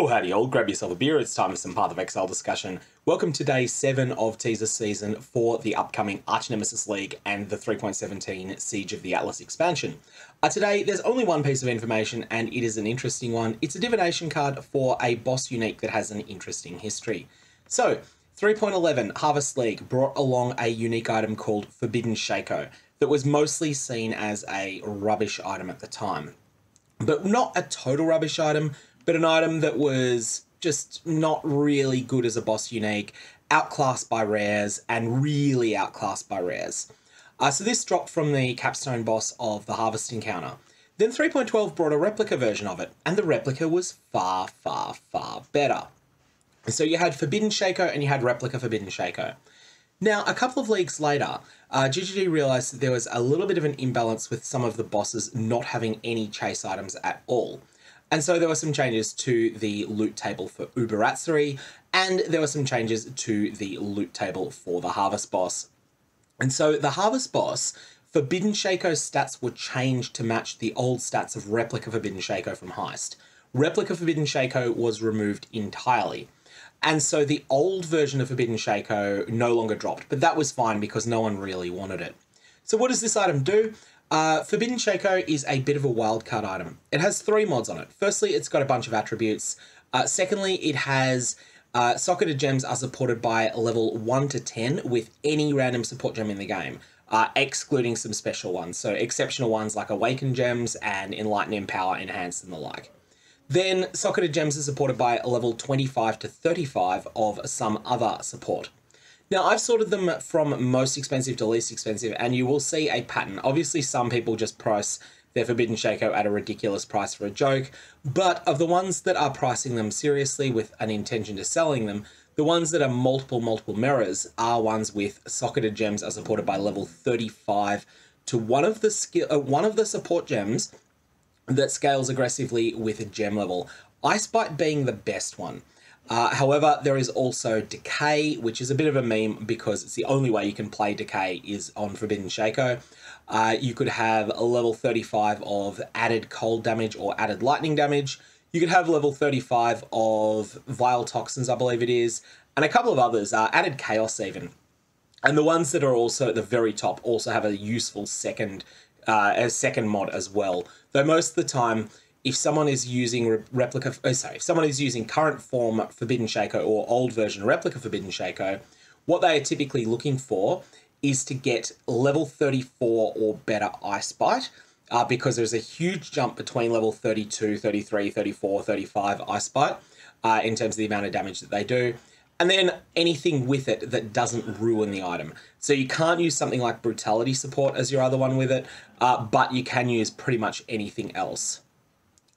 Oh, howdy, all. Grab yourself a beer. It's time for some Path of Exile discussion. Welcome to day seven of teaser season for the upcoming Archnemesis League and the 3.17 Siege of the Atlas expansion. Uh, today, there's only one piece of information, and it is an interesting one. It's a divination card for a boss unique that has an interesting history. So, 3.11 Harvest League brought along a unique item called Forbidden Shako that was mostly seen as a rubbish item at the time. But not a total rubbish item, but an item that was just not really good as a boss unique, outclassed by rares, and really outclassed by rares. Uh, so this dropped from the capstone boss of the Harvest Encounter. Then 3.12 brought a replica version of it, and the replica was far, far, far better. So you had Forbidden Shako and you had Replica Forbidden Shako. Now, a couple of leagues later, uh, GGG realised that there was a little bit of an imbalance with some of the bosses not having any chase items at all. And so there were some changes to the loot table for Uber Atziri, and there were some changes to the loot table for the Harvest Boss. And so the Harvest Boss, Forbidden Shako's stats were changed to match the old stats of Replica Forbidden Shako from Heist. Replica Forbidden Shako was removed entirely. And so the old version of Forbidden Shako no longer dropped, but that was fine because no one really wanted it. So what does this item do? Uh, Forbidden Shako is a bit of a wildcard item. It has three mods on it. Firstly, it's got a bunch of attributes. Uh, secondly, it has uh, socketed gems are supported by level 1 to 10 with any random support gem in the game, uh, excluding some special ones. So exceptional ones like Awaken Gems and Enlighten Power Enhanced and the like. Then socketed gems are supported by a level 25 to 35 of some other support. Now, I've sorted them from most expensive to least expensive, and you will see a pattern. Obviously, some people just price their Forbidden Shako at a ridiculous price for a joke, but of the ones that are pricing them seriously with an intention to selling them, the ones that are multiple, multiple mirrors are ones with socketed gems are supported by level 35 to one of the skill, uh, one of the support gems that scales aggressively with a gem level. Ice Bite being the best one. Uh, however, there is also Decay, which is a bit of a meme because it's the only way you can play Decay is on Forbidden Shako. Uh, you could have a level 35 of added cold damage or added lightning damage. You could have level 35 of Vile Toxins, I believe it is, and a couple of others, uh, added Chaos even. And the ones that are also at the very top also have a useful second, uh, a second mod as well. Though most of the time, if someone is using replica, oh, sorry, if someone is using current form Forbidden Shako or old version replica Forbidden Shako, what they are typically looking for is to get level 34 or better Ice Bite. Uh, because there's a huge jump between level 32, 33, 34, 35 Ice Bite uh, in terms of the amount of damage that they do. And then anything with it that doesn't ruin the item. So you can't use something like Brutality Support as your other one with it, uh, but you can use pretty much anything else.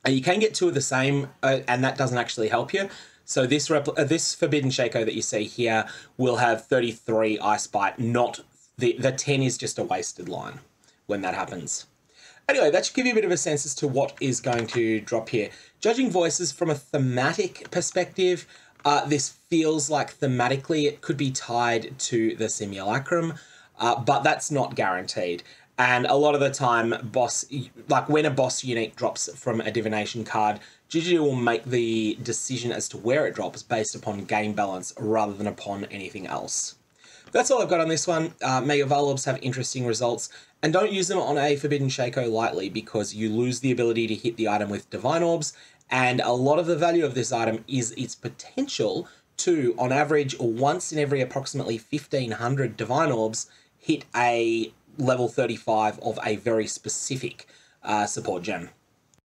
You can get two of the same, uh, and that doesn't actually help you. So this repl- uh, this Forbidden Shako that you see here will have 33 Ice Bite, not the, the 10 is just a wasted line when that happens. Anyway, that should give you a bit of a sense as to what is going to drop here. Judging voices from a thematic perspective, uh, this feels like thematically it could be tied to the simulacrum, uh, but that's not guaranteed. And a lot of the time, boss, like when a boss unique drops from a divination card, GG will make the decision as to where it drops based upon game balance rather than upon anything else. That's all I've got on this one. Uh, Mega Vaal Orbs have interesting results, and don't use them on a Forbidden Shako lightly because you lose the ability to hit the item with Divine Orbs, and a lot of the value of this item is its potential to, on average, once in every approximately 1500 Divine Orbs, hit a level 35 of a very specific uh, support gem.